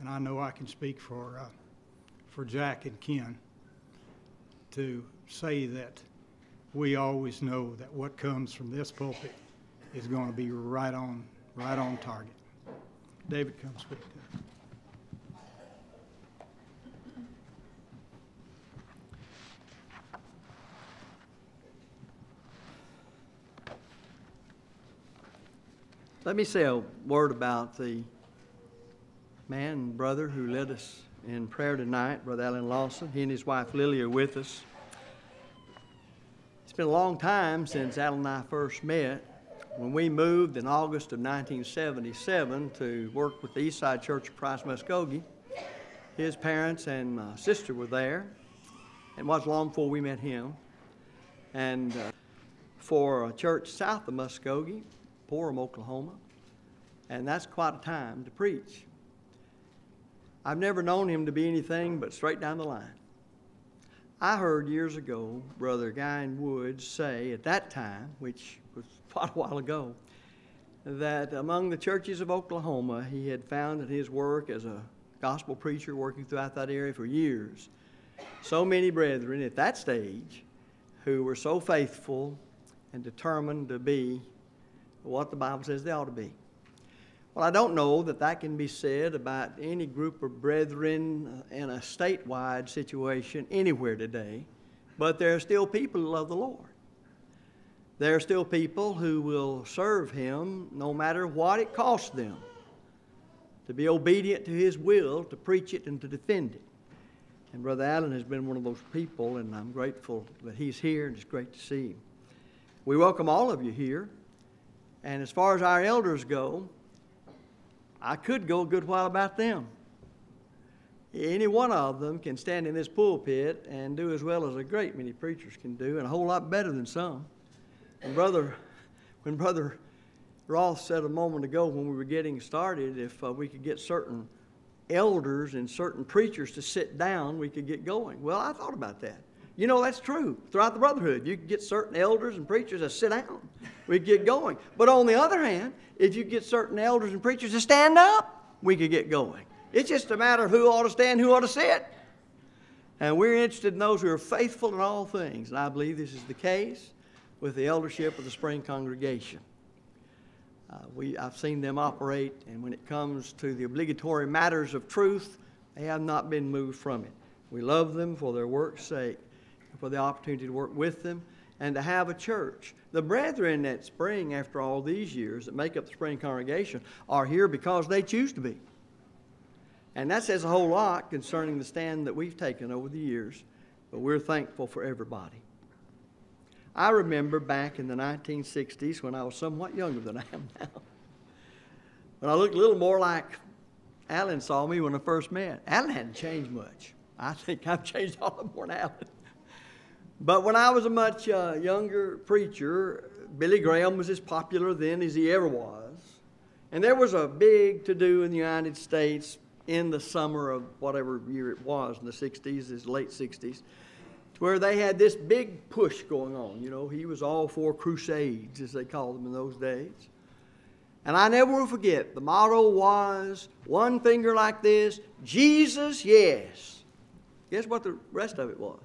and I know I can speak for, uh, for Jack and Ken, to say that we always know that what comes from this pulpit is going to be right on, right on target. David, come speak to us. Let me say a word about the man and brother who led us in prayer tonight, Brother Alan Lawson. He and his wife Lily are with us. It's been a long time since Alan and I first met. When we moved in August of 1977 to work with the Eastside Church of Christ, Muskogee, his parents and my sister were there. It was long before we met him. And uh, for a church south of Muskogee, Porum, Oklahoma, and that's quite a time to preach. I've never known him to be anything but straight down the line. I heard years ago Brother Guy Woods say at that time, which was quite a while ago, that among the churches of Oklahoma, he had found that his work as a gospel preacher working throughout that area for years, so many brethren at that stage who were so faithful and determined to be what the Bible says they ought to be. Well, I don't know that that can be said about any group of brethren in a statewide situation anywhere today, but there are still people who love the Lord. There are still people who will serve Him no matter what it costs them to be obedient to His will, to preach it, and to defend it. And Brother Alan has been one of those people, and I'm grateful that he's here, and it's great to see him. We welcome all of you here. And as far as our elders go, I could go a good while about them. Any one of them can stand in this pulpit and do as well as a great many preachers can do, and a whole lot better than some. And brother, when Brother Roth said a moment ago when we were getting started, if uh, we could get certain elders and certain preachers to sit down, we could get going. Well, I thought about that. You know, that's true. Throughout the brotherhood, you get certain elders and preachers to sit down. We get going. But on the other hand, if you get certain elders and preachers to stand up, we could get going. It's just a matter of who ought to stand, who ought to sit. And we're interested in those who are faithful in all things. And I believe this is the case with the eldership of the Spring Congregation. Uh, we, I've seen them operate, and when it comes to the obligatory matters of truth, they have not been moved from it. We love them for their work's sake for the opportunity to work with them and to have a church. The brethren at Spring, after all these years that make up the Spring congregation, are here because they choose to be. And that says a whole lot concerning the stand that we've taken over the years, but we're thankful for everybody. I remember back in the 1960s when I was somewhat younger than I am now, when I looked a little more like Alan saw me when I first met. Alan hadn't changed much. I think I've changed all the more than Alan. But when I was a much uh, younger preacher, Billy Graham was as popular then as he ever was. And there was a big to do in the United States in the summer of whatever year it was, in the 60s, his late 60s, where they had this big push going on. You know, he was all for crusades, as they called them in those days. And I never will forget, the motto was one finger like this Jesus, yes. Guess what the rest of it was?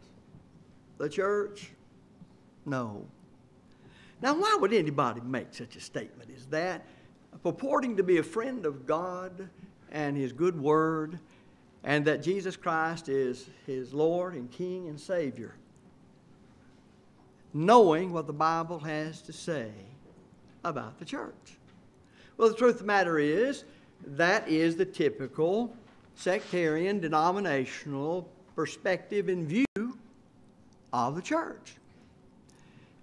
The church? No. Now, why would anybody make such a statement as that? Purporting to be a friend of God and His good word, and that Jesus Christ is His Lord and King and Savior. Knowing what the Bible has to say about the church. Well, the truth of the matter is, that is the typical sectarian denominational perspective and view of the church.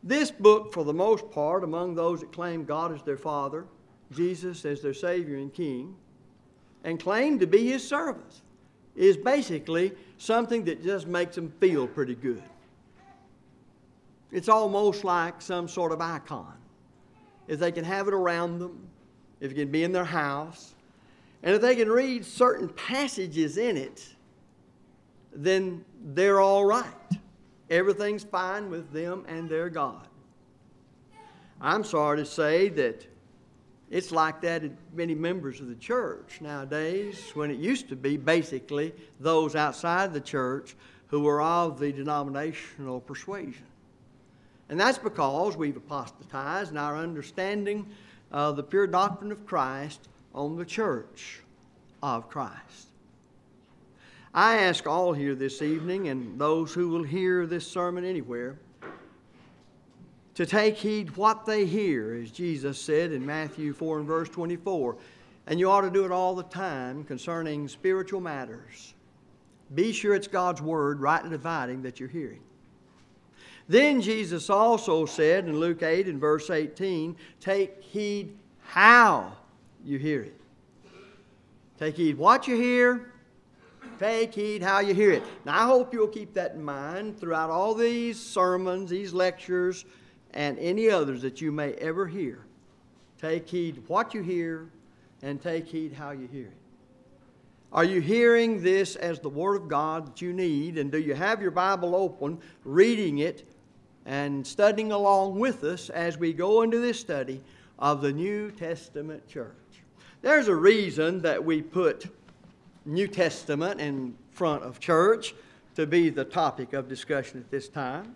This book, for the most part, among those that claim God as their Father, Jesus as their Savior and King, and claim to be His servants, is basically something that just makes them feel pretty good. It's almost like some sort of icon. If they can have it around them, if it can be in their house, and if they can read certain passages in it, then they're all right. Everything's fine with them and their God. I'm sorry to say that It's like that in many members of the church nowadays, when it used to be basically those outside the church who were of the denominational persuasion. And that's because we've apostatized in our understanding of the pure doctrine of Christ on the church of Christ. I ask all here this evening and those who will hear this sermon anywhere to take heed what they hear, as Jesus said in Matthew 4 and verse 24. And you ought to do it all the time concerning spiritual matters. Be sure it's God's word, rightly dividing, that you're hearing. Then Jesus also said in Luke 8 and verse 18, Take heed how you hear it. Take heed what you hear, take heed how you hear it. Now, I hope you'll keep that in mind throughout all these sermons, these lectures, and any others that you may ever hear. Take heed what you hear, and take heed how you hear it. Are you hearing this as the Word of God that you need? And do you have your Bible open, reading it, and studying along with us as we go into this study of the New Testament church? There's a reason that we put New Testament in front of church to be the topic of discussion at this time.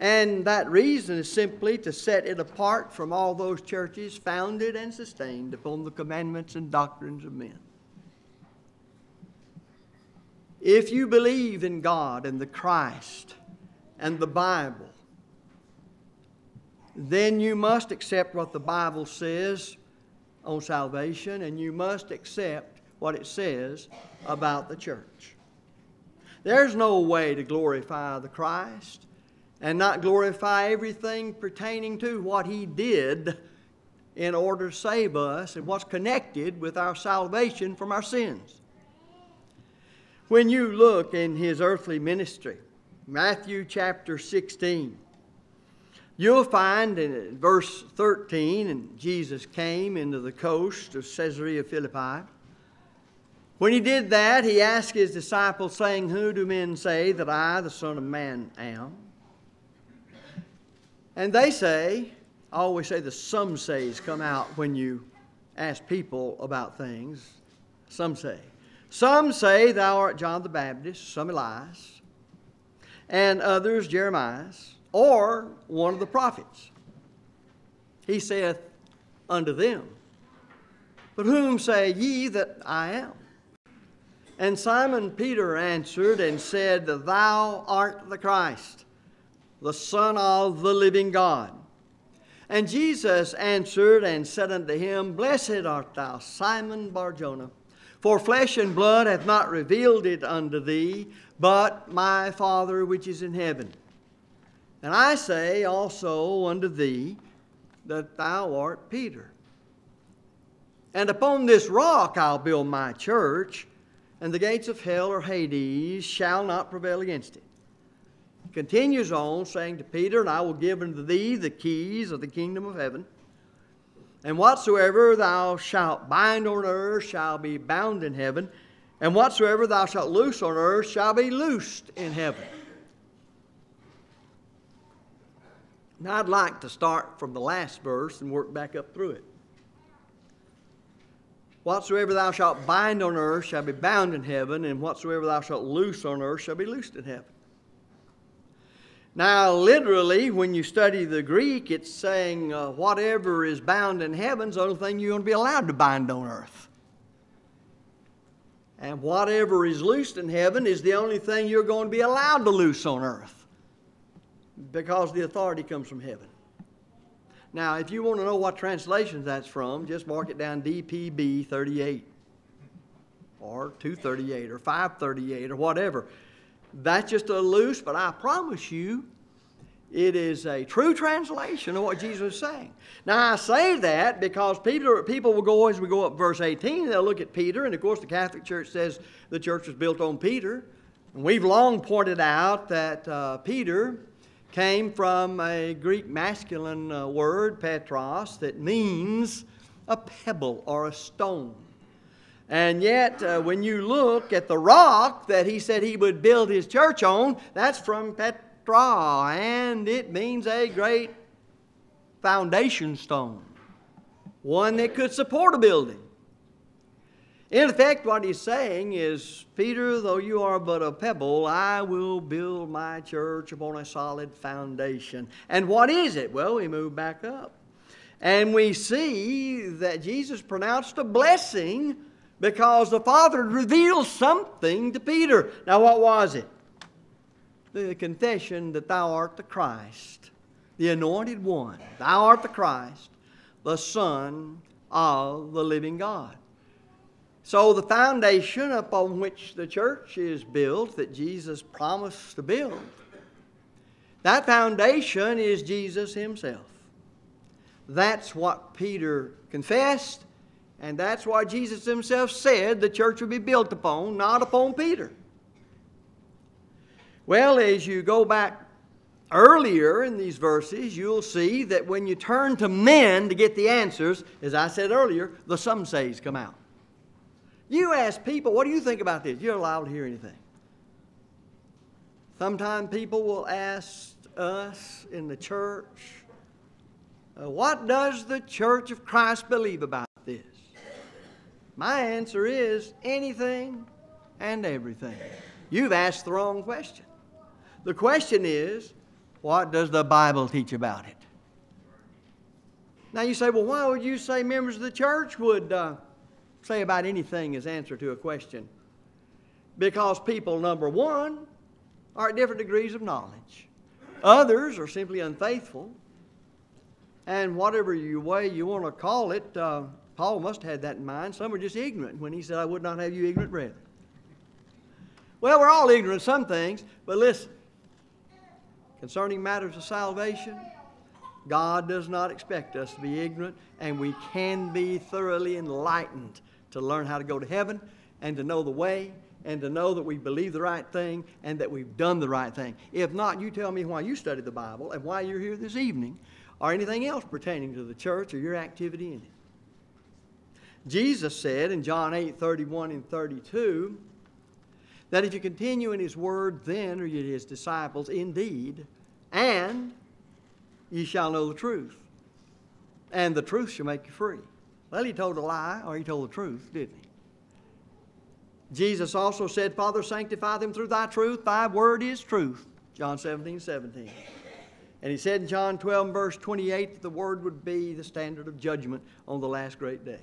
And that reason is simply to set it apart from all those churches founded and sustained upon the commandments and doctrines of men. If you believe in God and the Christ and the Bible, then you must accept what the Bible says on salvation and you must accept what it says about the church. There's no way to glorify the Christ and not glorify everything pertaining to what He did in order to save us and what's connected with our salvation from our sins. When you look in His earthly ministry, Matthew chapter 16, you'll find in verse 13, and Jesus came into the coast of Caesarea Philippi. When he did that, he asked his disciples, saying, Who do men say that I, the Son of Man, am? And they say, I always say the some says come out when you ask people about things. Some say. Some say thou art John the Baptist, some Elias, and others Jeremiah, or one of the prophets. He saith unto them, But whom say ye that I am? And Simon Peter answered and said, Thou art the Christ the Son of the living God. And Jesus answered and said unto him, Blessed art thou, Simon Barjona, for flesh and blood hath not revealed it unto thee, but my Father which is in heaven. And I say also unto thee that thou art Peter. And upon this rock I'll build my church, and the gates of hell or Hades shall not prevail against it He continues on, saying to Peter, And I will give unto thee the keys of the kingdom of heaven. And whatsoever thou shalt bind on earth shall be bound in heaven, and whatsoever thou shalt loose on earth shall be loosed in heaven. Now, I'd like to start from the last verse and work back up through it. Whatsoever thou shalt bind on earth shall be bound in heaven, and whatsoever thou shalt loose on earth shall be loosed in heaven. Now, literally, when you study the Greek, it's saying uh, whatever is bound in heaven is the only thing you're going to be allowed to bind on earth. And whatever is loosed in heaven is the only thing you're going to be allowed to loose on earth because the authority comes from heaven. Now, if you want to know what translations that's from, just mark it down DPB 38 or 238 or 538 or whatever. That's just a loose, but I promise you, it is a true translation of what Jesus is saying. Now, I say that because Peter, people will go, as we go up verse 18, they'll look at Peter, and of course, the Catholic Church says the church was built on Peter. And we've long pointed out that uh, Peter came from a Greek masculine uh, word, petros, that means a pebble or a stone. And yet, uh, when you look at the rock that he said he would build his church on, that's from Petra, and it means a great foundation stone. one that could support a building. In effect, what he's saying is, Peter, though you are but a pebble, I will build my church upon a solid foundation. And what is it? Well, we move back up. And we see that Jesus pronounced a blessing because the Father revealed something to Peter. Now, what was it? The confession that thou art the Christ, the anointed one. Thou art the Christ, the Son of the living God. So, the foundation upon which the church is built, that Jesus promised to build, that foundation is Jesus Himself. That's what Peter confessed, and that's what Jesus Himself said the church would be built upon, not upon Peter. Well, as you go back earlier in these verses, you'll see that when you turn to men to get the answers, as I said earlier, the some says come out. You ask people, what do you think about this? You're allowed to hear anything. Sometimes people will ask us in the church, uh, what does the church of Christ believe about this? My answer is anything and everything. You've asked the wrong question. The question is, what does the Bible teach about it? Now you say, well, why would you say members of the church would uh, say about anything as answer to a question. Because people, number one, are at different degrees of knowledge. Others are simply unfaithful. And whatever you way you want to call it, uh, Paul must have had that in mind. Some are just ignorant when he said, I would not have you ignorant, brethren. Well, we're all ignorant of some things, but listen. Concerning matters of salvation, God does not expect us to be ignorant, and we can be thoroughly enlightened to learn how to go to heaven and to know the way and to know that we believe the right thing and that we've done the right thing. If not, you tell me why you study the Bible and why you're here this evening or anything else pertaining to the church or your activity in it. Jesus said in John 8 31 and 32 that if you continue in His word, then are you His disciples indeed, and ye shall know the truth, and the truth shall make you free. Well, he told a lie or he told the truth, didn't he? Jesus also said, Father, sanctify them through thy truth. Thy word is truth. John 17, 17. And he said in John 12, verse 28, that the word would be the standard of judgment on the last great day.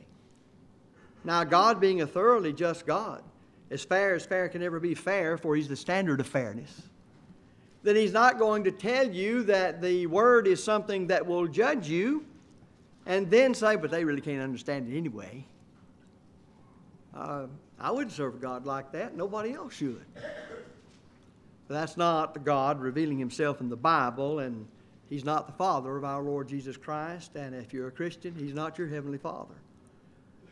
Now, God being a thoroughly just God, as fair as fair can ever be fair, for he's the standard of fairness, then he's not going to tell you that the word is something that will judge you and then say, but they really can't understand it anyway. Uh, I wouldn't serve God like that. Nobody else should. But that's not the God revealing himself in the Bible, and he's not the Father of our Lord Jesus Christ. And if you're a Christian, he's not your Heavenly Father.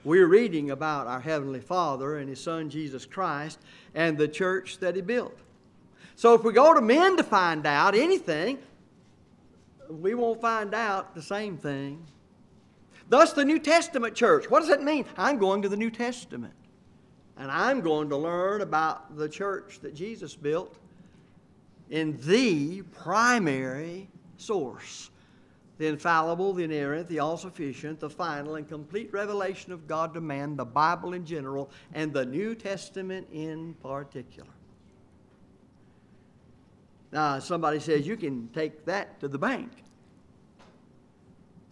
We're reading about our Heavenly Father and his Son Jesus Christ and the church that he built. So if we go to men to find out anything, we won't find out the same thing Thus, the New Testament church. What does that mean? I'm going to the New Testament. And I'm going to learn about the church that Jesus built in the primary source the infallible, the inerrant, the all sufficient, the final and complete revelation of God to man, the Bible in general, and the New Testament in particular. Now, somebody says you can take that to the bank.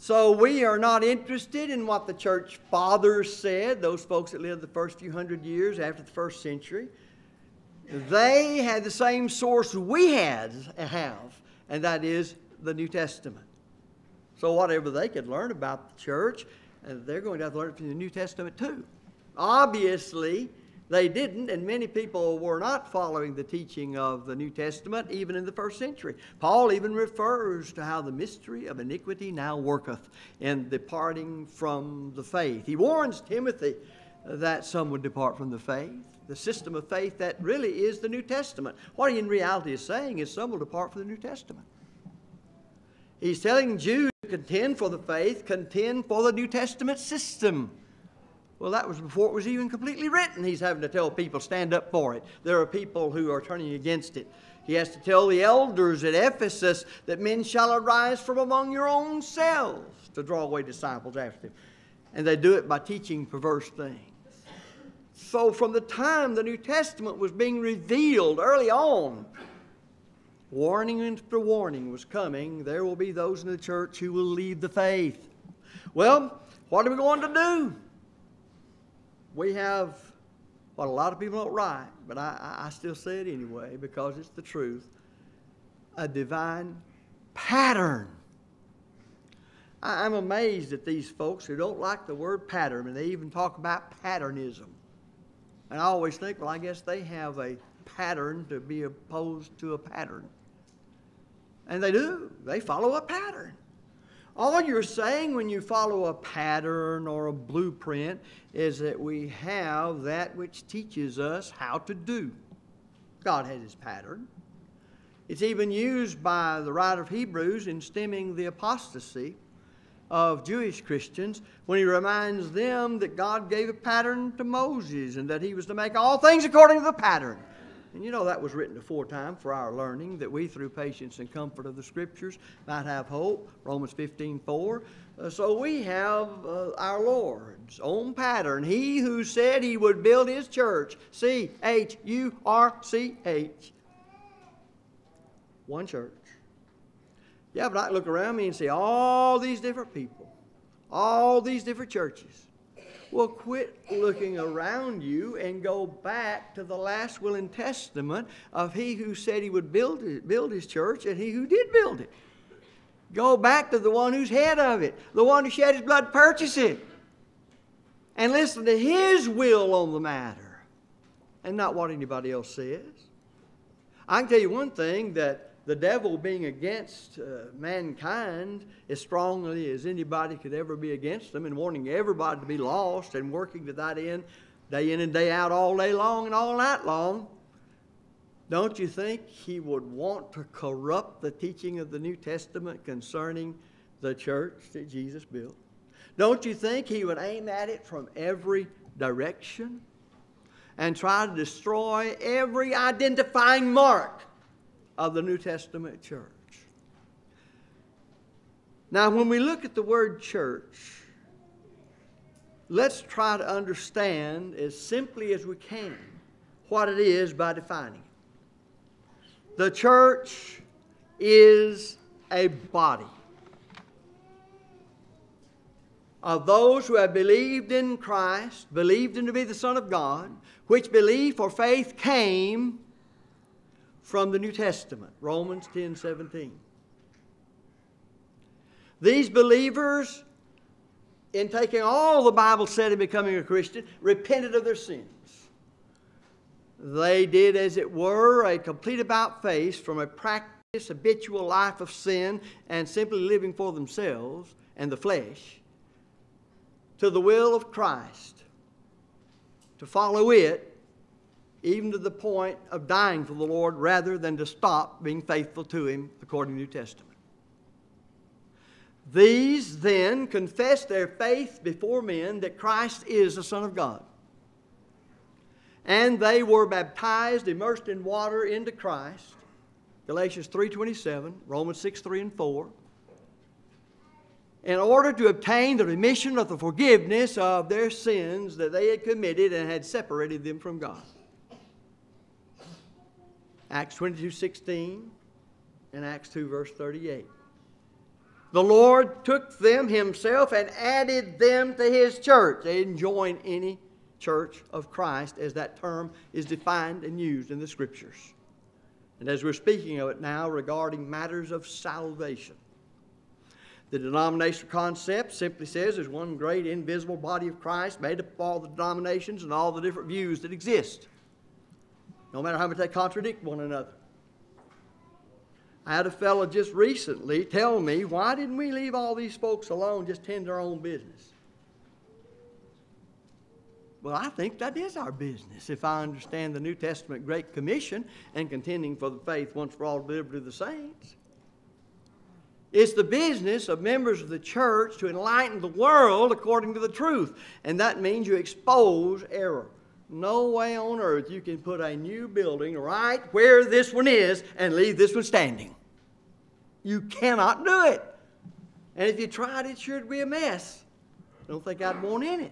So we are not interested in what the church fathers said, those folks that lived the first few hundred years after the first century. They had the same source we had have, and that is the New Testament. So whatever they could learn about the church, they're going to have to learn it from the New Testament too. Obviously, they didn't, and many people were not following the teaching of the New Testament even in the first century. Paul even refers to how the mystery of iniquity now worketh in departing from the faith. He warns Timothy that some would depart from the faith, the system of faith that really is the New Testament. What he in reality is saying is some will depart from the New Testament. He's telling Jews to contend for the faith, contend for the New Testament system. Well, that was before it was even completely written. He's having to tell people, stand up for it. There are people who are turning against it. He has to tell the elders at Ephesus that men shall arise from among your own selves to draw away disciples after them. and they do it by teaching perverse things. So, from the time the New Testament was being revealed early on, warning after warning was coming. There will be those in the church who will leave the faith. Well, what are we going to do? We have what a lot of people don't write, but I, I still say it anyway because it's the truth a divine pattern. I, I'm amazed at these folks who don't like the word pattern, and they even talk about patternism. And I always think, well, I guess they have a pattern to be opposed to a pattern. And they do, they follow a pattern. All you're saying when you follow a pattern or a blueprint is that we have that which teaches us how to do. God has his pattern. It's even used by the writer of Hebrews in stemming the apostasy of Jewish Christians when he reminds them that God gave a pattern to Moses and that he was to make all things according to the pattern. And you know that was written aforetime for our learning, that we through patience and comfort of the Scriptures might have hope. Romans 15 4. Uh, so we have uh, our Lord's own pattern. He who said he would build his church, C H U R C H. One church. Yeah, but I look around me and see all these different people, all these different churches. Well, quit looking around you and go back to the last will and testament of he who said he would build, it, build his church and he who did build it. Go back to the one who's head of it, the one who shed his blood to purchase it. And listen to his will on the matter and not what anybody else says. I can tell you one thing that the devil being against uh, mankind as strongly as anybody could ever be against them and wanting everybody to be lost and working to that end day in and day out all day long and all night long, don't you think he would want to corrupt the teaching of the New Testament concerning the church that Jesus built? Don't you think he would aim at it from every direction and try to destroy every identifying mark of the New Testament church. Now, when we look at the word church, let's try to understand as simply as we can what it is by defining it. The church is a body of those who have believed in Christ, believed him to be the Son of God, which belief or faith came from the New Testament, Romans 10 17. These believers, in taking all the Bible said in becoming a Christian, repented of their sins. They did, as it were, a complete about face from a practice, habitual life of sin and simply living for themselves and the flesh to the will of Christ, to follow it even to the point of dying for the Lord rather than to stop being faithful to Him according to the New Testament. These then confess their faith before men that Christ is the Son of God. And they were baptized, immersed in water into Christ. Galatians 3:27, Romans 6, 3 and 4. In order to obtain the remission of the forgiveness of their sins that they had committed and had separated them from God. Acts 22 16 and Acts 2, verse 38. The Lord took them himself and added them to his church. They didn't join any church of Christ as that term is defined and used in the scriptures. And as we're speaking of it now regarding matters of salvation, the denominational concept simply says there's one great invisible body of Christ made up of all the denominations and all the different views that exist no matter how much they contradict one another. I had a fellow just recently tell me, why didn't we leave all these folks alone, just tend their own business? Well, I think that is our business if I understand the New Testament Great Commission and contending for the faith once for all delivered to the saints. It's the business of members of the church to enlighten the world according to the truth, and that means you expose error. No way on earth you can put a new building right where this one is and leave this one standing. You cannot do it. And if you tried, it sure would be a mess. I don't think I'd want in it.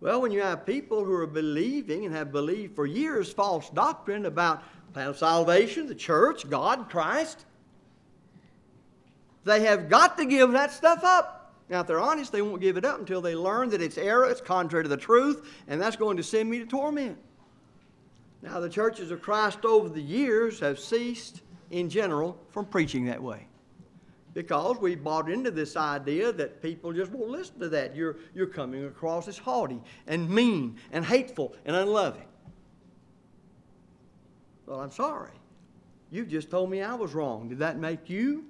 Well, when you have people who are believing and have believed for years false doctrine about plan of salvation, the church, God, Christ, they have got to give that stuff up. Now, if they're honest, they won't give it up until they learn that it's error, it's contrary to the truth, and that's going to send me to torment. Now, the churches of Christ over the years have ceased, in general, from preaching that way because we bought into this idea that people just won't listen to that. You're, you're coming across as haughty and mean and hateful and unloving. Well, I'm sorry. You just told me I was wrong. Did that make you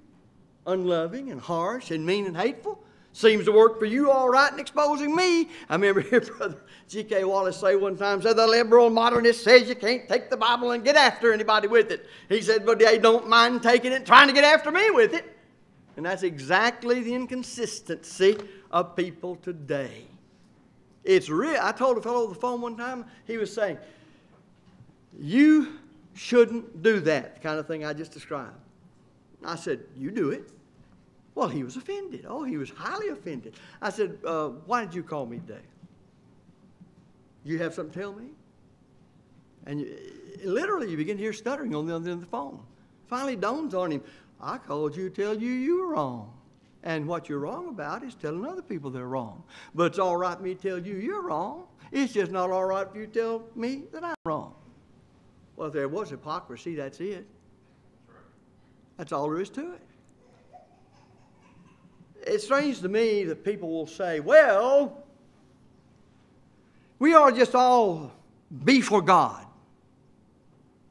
unloving and harsh and mean and hateful? Seems to work for you all right in exposing me. I remember your brother G.K. Wallace say one time, said the liberal modernist says you can't take the Bible and get after anybody with it. He said, but they don't mind taking it and trying to get after me with it. And that's exactly the inconsistency of people today. It's real. I told a fellow on the phone one time, he was saying, You shouldn't do that, the kind of thing I just described. I said, You do it. Well, he was offended. Oh, he was highly offended. I said, uh, Why did you call me today? You have something to tell me? And you, literally, you begin to hear stuttering on the other end of the phone. Finally dawns on him, I called you to tell you you were wrong. And what you're wrong about is telling other people they're wrong. But it's all right for me to tell you you're wrong. It's just not all right for you to tell me that I'm wrong. Well, if there was hypocrisy, that's it. That's all there is to it. It's strange to me that people will say, well, we are just all be for God.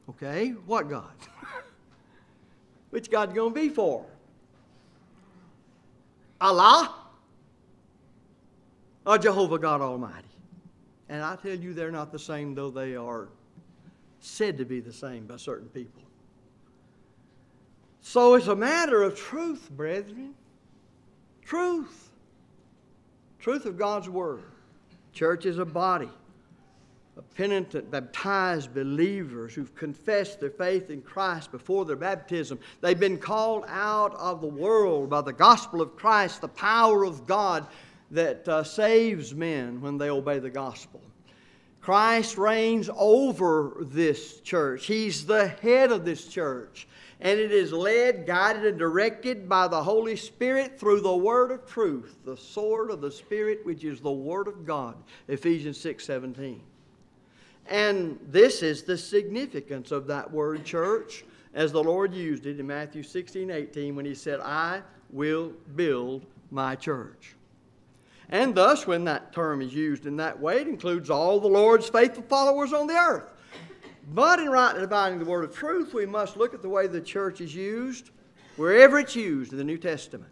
Okay, what God? Which God going to be for? Allah or Jehovah God Almighty? And I tell you, they're not the same, though they are said to be the same by certain people. So it's a matter of truth, brethren. Truth. Truth of God's Word. Church is a body of penitent, baptized believers who've confessed their faith in Christ before their baptism. They've been called out of the world by the gospel of Christ, the power of God that uh, saves men when they obey the gospel. Christ reigns over this church. He's the head of this church. And it is led, guided, and directed by the Holy Spirit through the word of truth, the sword of the Spirit, which is the word of God. Ephesians 6 17. And this is the significance of that word church as the Lord used it in Matthew 16 18 when he said, I will build my church. And thus, when that term is used in that way, it includes all the Lord's faithful followers on the earth. But in rightly dividing the word of truth, we must look at the way the church is used wherever it's used in the New Testament.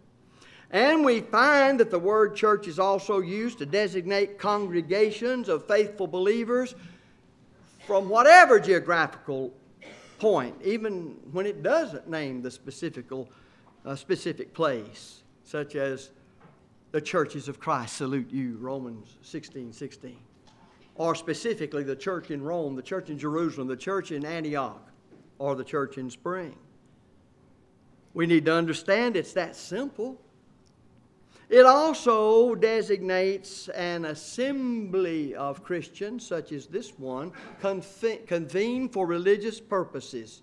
And we find that the word church is also used to designate congregations of faithful believers from whatever geographical point, even when it doesn't name the specific, uh, specific place, such as the churches of Christ salute you, Romans 16 16. Or specifically the church in Rome, the church in Jerusalem, the church in Antioch, or the church in Spring. We need to understand it's that simple. It also designates an assembly of Christians, such as this one, convened for religious purposes.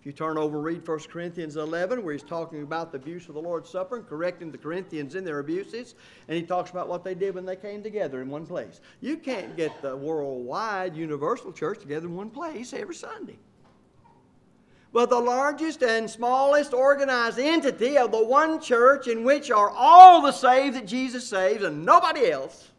If you turn over, read 1 Corinthians 11, where he's talking about the abuse of the Lord's Supper and correcting the Corinthians in their abuses, and he talks about what they did when they came together in one place. You can't get the worldwide universal church together in one place every Sunday. But the largest and smallest organized entity of the one church in which are all the saved that Jesus saves and nobody else.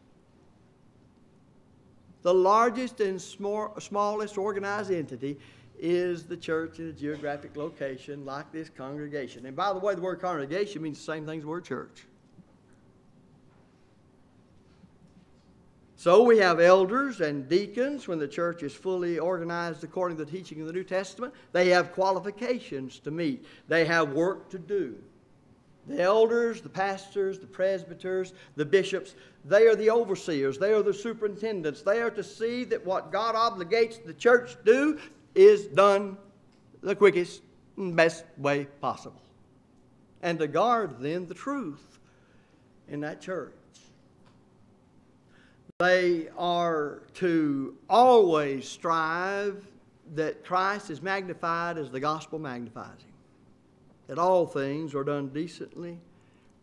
The largest and small, smallest organized entity is the church in a geographic location like this congregation. And by the way, the word congregation means the same thing as the word church. So we have elders and deacons when the church is fully organized according to the teaching of the New Testament. They have qualifications to meet, they have work to do. The elders, the pastors, the presbyters, the bishops, they are the overseers, they are the superintendents. They are to see that what God obligates the church to do is done the quickest and best way possible. And to guard then the truth in that church. They are to always strive that Christ is magnified as the gospel magnifies him, that all things are done decently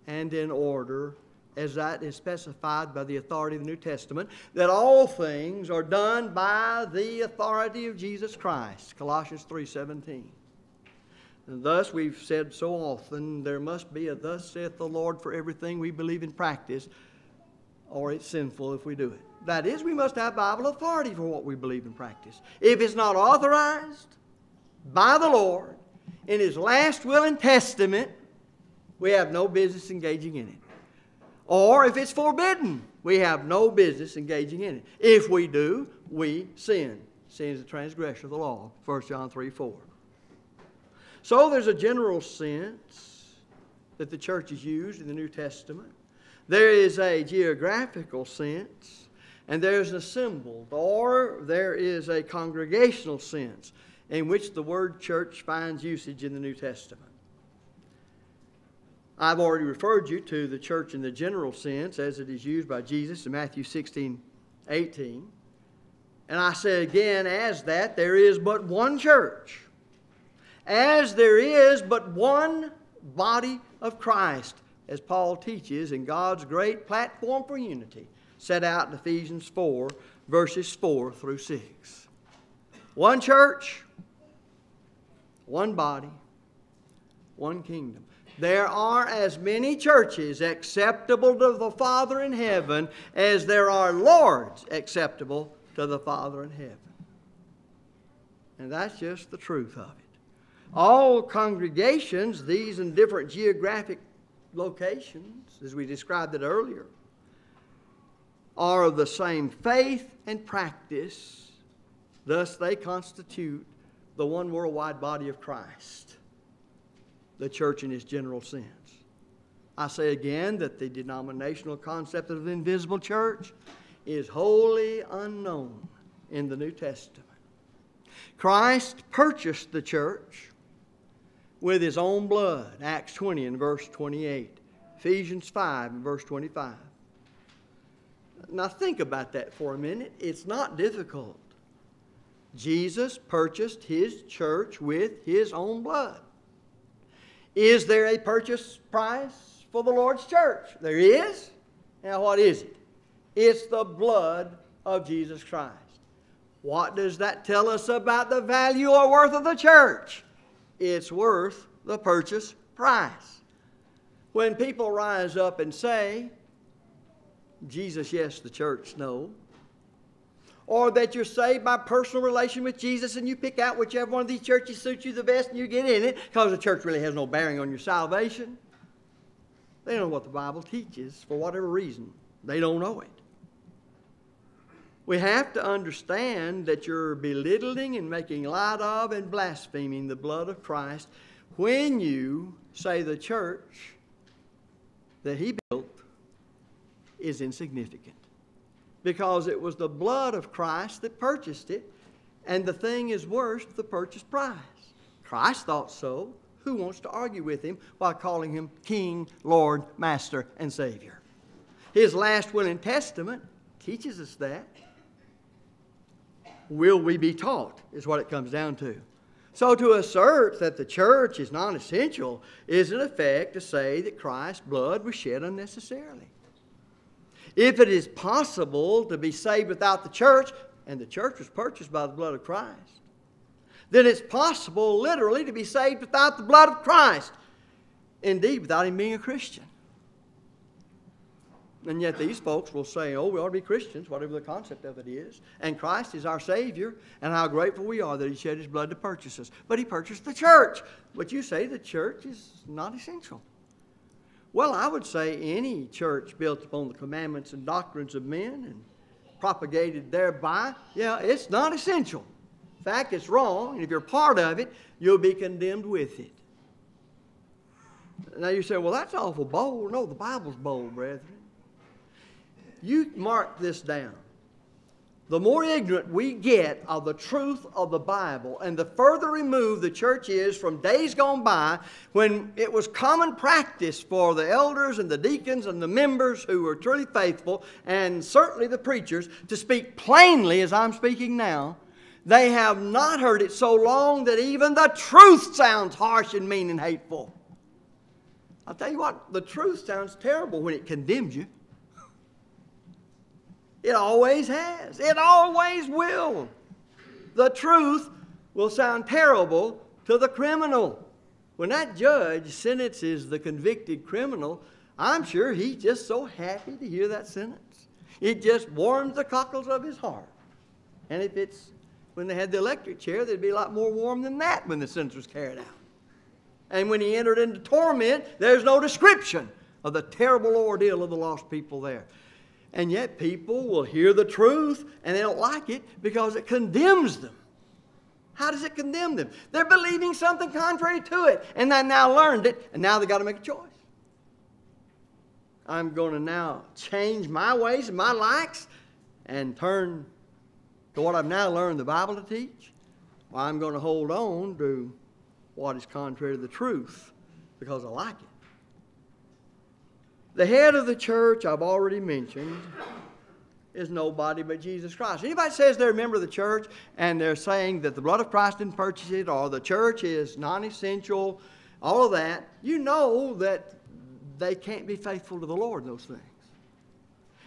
and in order as that is specified by the authority of the New Testament, that all things are done by the authority of Jesus Christ. Colossians 3:17. And thus we've said so often there must be a thus saith the Lord for everything we believe in practice, or it's sinful if we do it. That is, we must have Bible authority for what we believe in practice. If it's not authorized by the Lord in His last will and testament, we have no business engaging in it. Or if it's forbidden, we have no business engaging in it. If we do, we sin. Sin is a transgression of the law. 1 John 3 4. So there's a general sense that the church is used in the New Testament. There is a geographical sense, and there's a symbol, or there is a congregational sense in which the word church finds usage in the New Testament. I've already referred you to the church in the general sense as it is used by Jesus in Matthew 16, 18. And I say again, as that, there is but one church. As there is but one body of Christ, as Paul teaches in God's great platform for unity, set out in Ephesians 4, verses 4 through 6. One church, one body, one kingdom. There are as many churches acceptable to the Father in heaven as there are lords acceptable to the Father in heaven. And that's just the truth of it. All congregations, these in different geographic locations, as we described it earlier, are of the same faith and practice. Thus, they constitute the one worldwide body of Christ the church in its general sense. I say again that the denominational concept of the invisible church is wholly unknown in the New Testament. Christ purchased the church with his own blood, Acts 20 and verse 28, Ephesians 5 and verse 25. Now think about that for a minute. It's not difficult. Jesus purchased his church with his own blood. Is there a purchase price for the Lord's church? There is. Now, what is it? It's the blood of Jesus Christ. What does that tell us about the value or worth of the church? It's worth the purchase price. When people rise up and say, Jesus, yes, the church, no, or that you're saved by personal relation with Jesus and you pick out whichever one of these churches suits you the best and you get in it because the church really has no bearing on your salvation. They don't know what the Bible teaches for whatever reason. They don't know it. We have to understand that you're belittling and making light of and blaspheming the blood of Christ when you say the church that He built is insignificant because it was the blood of Christ that purchased it, and the thing is worth the purchase price. Christ thought so. Who wants to argue with him while calling him King, Lord, Master, and Savior? His last will and testament teaches us that. Will we be taught, is what it comes down to. So to assert that the church is non essential is, in effect, to say that Christ's blood was shed unnecessarily. If it is possible to be saved without the church, and the church was purchased by the blood of Christ, then it's possible literally to be saved without the blood of Christ. Indeed, without him being a Christian. And yet these folks will say, oh, we ought to be Christians, whatever the concept of it is. And Christ is our Savior, and how grateful we are that He shed His blood to purchase us. But He purchased the church. But you say the church is not essential. Well, I would say any church built upon the commandments and doctrines of men and propagated thereby, yeah, it's not essential. In fact, it's wrong, and if you're part of it, you'll be condemned with it. Now you say, well, that's awful bold. No, the Bible's bold, brethren. You mark this down. The more ignorant we get of the truth of the Bible, and the further removed the church is from days gone by when it was common practice for the elders and the deacons and the members who were truly faithful, and certainly the preachers, to speak plainly as I'm speaking now. They have not heard it so long that even the truth sounds harsh and mean and hateful. I'll tell you what, the truth sounds terrible when it condemns you. It always has. It always will. The truth will sound terrible to the criminal. When that judge sentences the convicted criminal, I'm sure he's just so happy to hear that sentence. It just warms the cockles of his heart. And if it's when they had the electric chair, they'd be a lot more warm than that when the sentence was carried out. And when he entered into torment, there's no description of the terrible ordeal of the lost people there. And yet people will hear the truth and they don't like it because it condemns them. How does it condemn them? They're believing something contrary to it, and they now learned it, and now they got to make a choice. I'm going to now change my ways and my likes and turn to what I've now learned the Bible to teach, or I'm going to hold on to what is contrary to the truth because I like it. The head of the church, I've already mentioned, is nobody but Jesus Christ. Anybody says they're a member of the church and they're saying that the blood of Christ didn't purchase it or the church is non essential, all of that, you know that they can't be faithful to the Lord in those things.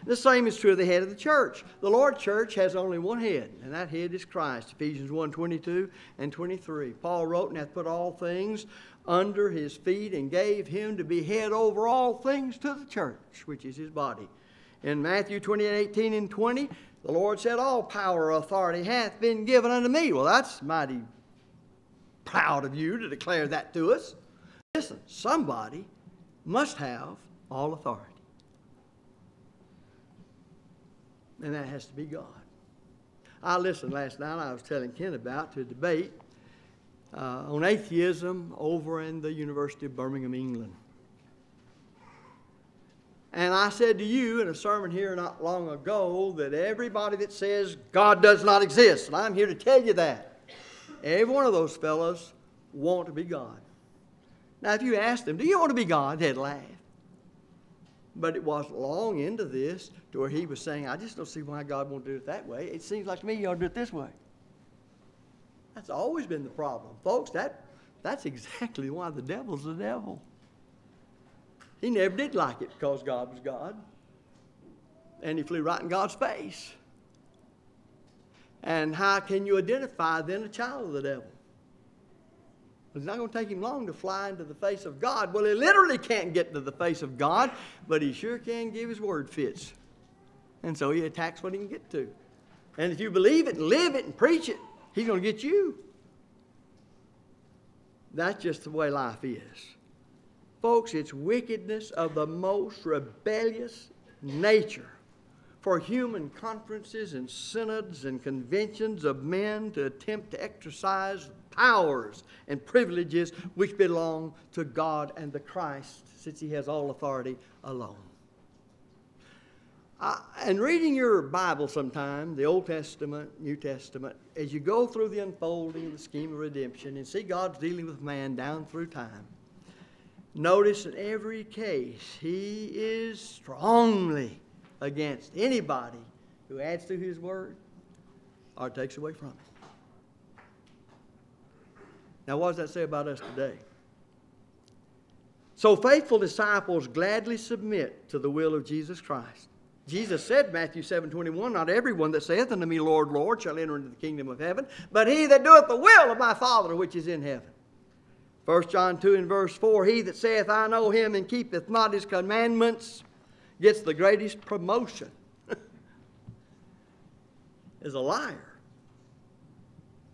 The same is true of the head of the church. The Lord church has only one head, and that head is Christ. Ephesians 1 22 and 23. Paul wrote, and hath put all things under his feet and gave him to be head over all things to the church, which is his body. In Matthew 28 18 and 20, the Lord said, All power authority hath been given unto me. Well, that's mighty proud of you to declare that to us. Listen, somebody must have all authority. And that has to be God. I listened last night, I was telling Ken about to a debate uh, on atheism over in the University of Birmingham, England. And I said to you in a sermon here not long ago that everybody that says God does not exist, and I'm here to tell you that, every one of those fellows want to be God. Now, if you asked them, Do you want to be God? they'd laugh. But it wasn't long into this to where he was saying, I just don't see why God won't do it that way. It seems like to me you ought to do it this way. That's always been the problem. Folks, that, that's exactly why the devil's the devil. He never did like it because God was God. And he flew right in God's face. And how can you identify then a child of the devil? It's not going to take him long to fly into the face of God. Well, he literally can't get to the face of God, but he sure can give his word fits. And so he attacks what he can get to. And if you believe it and live it and preach it, He's going to get you. That's just the way life is. Folks, it's wickedness of the most rebellious nature for human conferences and synods and conventions of men to attempt to exercise powers and privileges which belong to God and the Christ, since He has all authority alone. Uh, and reading your Bible sometime, the Old Testament, New Testament, as you go through the unfolding of the scheme of redemption and see God's dealing with man down through time, notice in every case he is strongly against anybody who adds to his word or takes away from it. Now, what does that say about us today? So, faithful disciples gladly submit to the will of Jesus Christ. Jesus said, Matthew 7 21, Not everyone that saith unto me, Lord, Lord, shall enter into the kingdom of heaven, but he that doeth the will of my Father which is in heaven. 1 John 2 and verse 4 He that saith, I know him, and keepeth not his commandments, gets the greatest promotion, is a liar.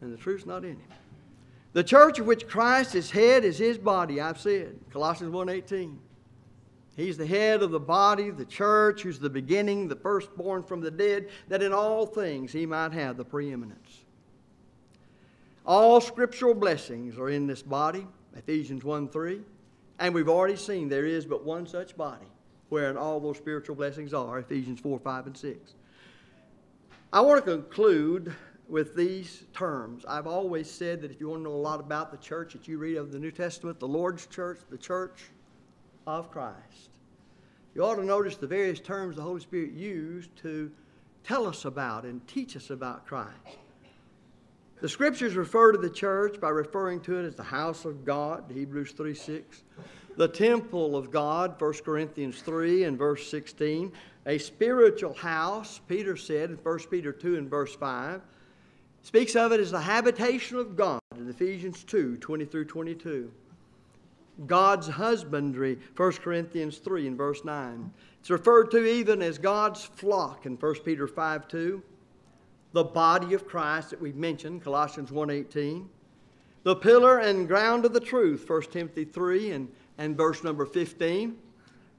And the truth's not in him. The church of which Christ is head is his body, I've said. Colossians 1 18. He's the head of the body, the church, who's the beginning, the firstborn from the dead, that in all things he might have the preeminence. All scriptural blessings are in this body, Ephesians 1 3. And we've already seen there is but one such body, wherein all those spiritual blessings are, Ephesians 4 5 and 6. I want to conclude with these terms. I've always said that if you want to know a lot about the church that you read of the New Testament, the Lord's church, the church of Christ, you ought to notice the various terms the Holy Spirit used to tell us about and teach us about Christ. The scriptures refer to the church by referring to it as the house of God, Hebrews 3 6. The temple of God, 1 Corinthians 3 and verse 16. A spiritual house, Peter said in 1 Peter 2 and verse 5. Speaks of it as the habitation of God in Ephesians 2 20 through 22. God's husbandry, 1 Corinthians 3 and verse 9. It's referred to even as God's flock in 1 Peter 5 2 the body of Christ that we've mentioned, Colossians 1.18, the pillar and ground of the truth, 1 Timothy 3 and, and verse number 15,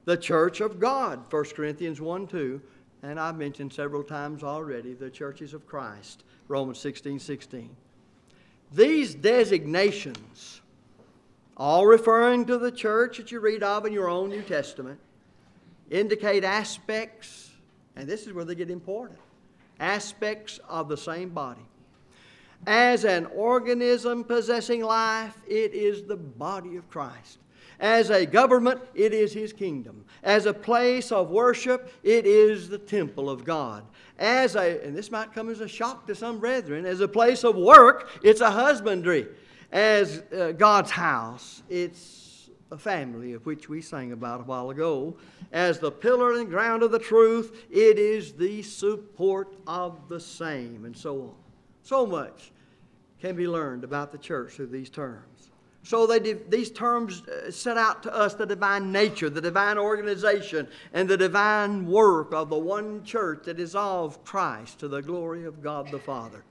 the church of God, 1 Corinthians 1 2, and I've mentioned several times already the churches of Christ, Romans 16 16. These designations, all referring to the church that you read of in your own New Testament, indicate aspects, and this is where they get important aspects of the same body. As an organism possessing life, it is the body of Christ. As a government, it is His kingdom. As a place of worship, it is the temple of God. As a, and this might come as a shock to some brethren, as a place of work, it's a husbandry. As uh, God's house, it's a family of which we sang about a while ago. As the pillar and ground of the truth, it is the support of the same, and so on. So much can be learned about the church through these terms. So they, these terms uh, set out to us the divine nature, the divine organization, and the divine work of the one church that is of Christ to the glory of God the Father.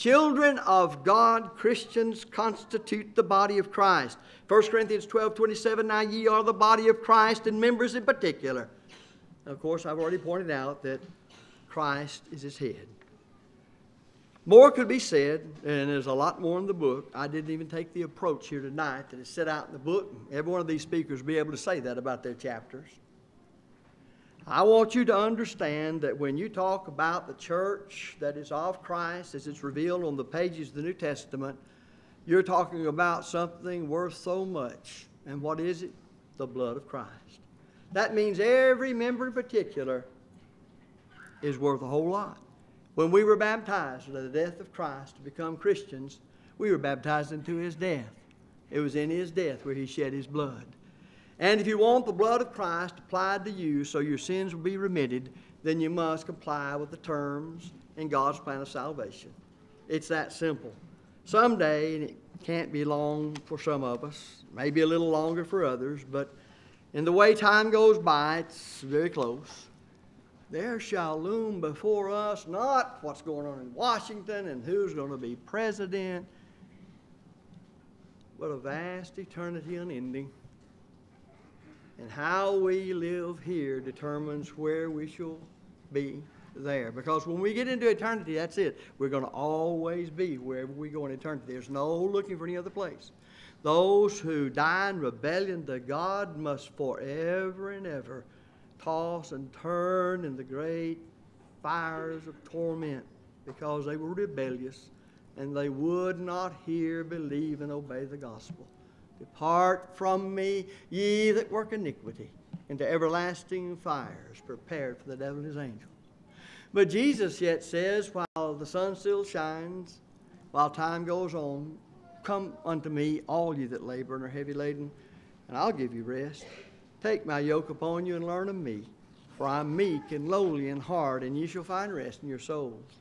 Children of God, Christians, constitute the body of Christ. 1 Corinthians 12 27, now ye are the body of Christ and members in particular. of course, I've already pointed out that Christ is his head. More could be said, and there's a lot more in the book. I didn't even take the approach here tonight that is set out in the book. Every one of these speakers will be able to say that about their chapters. I want you to understand that when you talk about the church that is of Christ as it's revealed on the pages of the New Testament, you're talking about something worth so much. And what is it? The blood of Christ. That means every member in particular is worth a whole lot. When we were baptized into the death of Christ to become Christians, we were baptized into his death. It was in his death where he shed his blood. And if you want the blood of Christ applied to you so your sins will be remitted, then you must comply with the terms in God's plan of salvation. It's that simple. Someday, and it can't be long for some of us, maybe a little longer for others, but in the way time goes by, it's very close. There shall loom before us not what's going on in Washington and who's going to be president, but a vast eternity unending and how we live here determines where we shall be there. Because when we get into eternity, that's it. We're going to always be wherever we go in eternity. There's no looking for any other place. Those who die in rebellion to God must forever and ever toss and turn in the great fires of torment because they were rebellious and they would not hear, believe, and obey the gospel. Depart from me, ye that work iniquity, into everlasting fires prepared for the devil and his angels. But Jesus yet says, while the sun still shines, while time goes on, come unto me, all ye that labor and are heavy laden, and I'll give you rest. Take my yoke upon you and learn of me, for I'm meek and lowly in heart, and ye shall find rest in your souls.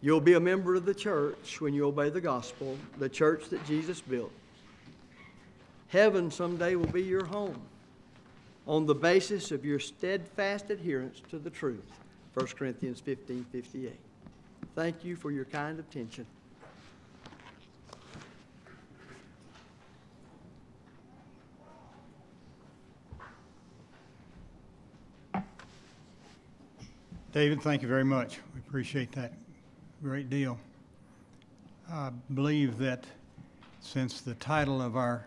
You'll be a member of the church when you obey the gospel, the church that Jesus built. Heaven someday will be your home on the basis of your steadfast adherence to the truth. 1 Corinthians 15 58. Thank you for your kind attention. David, thank you very much. We appreciate that great deal. I believe that since the title of our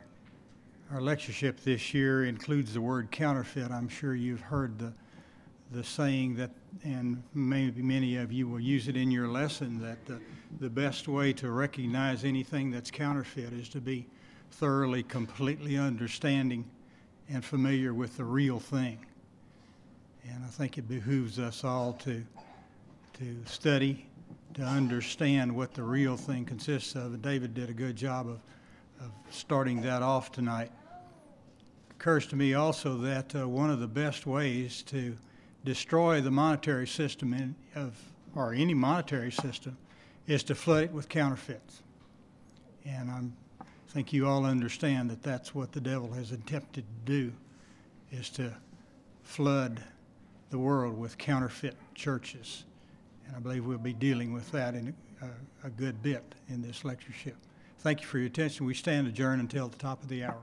our lectureship this year includes the word counterfeit. I'm sure you've heard the, the saying that and maybe many of you will use it in your lesson, that the, the best way to recognize anything that's counterfeit is to be thoroughly, completely understanding and familiar with the real thing. And I think it behooves us all to, to study, to understand what the real thing consists of. And David did a good job of, of starting that off tonight. It Occurs to me also that uh, one of the best ways to destroy the monetary system in, of, or any monetary system is to flood it with counterfeits. And I think you all understand that that's what the devil has attempted to do, is to flood the world with counterfeit churches. And I believe we'll be dealing with that in a, a good bit in this lectureship. Thank you for your attention. We stand adjourned until the top of the hour.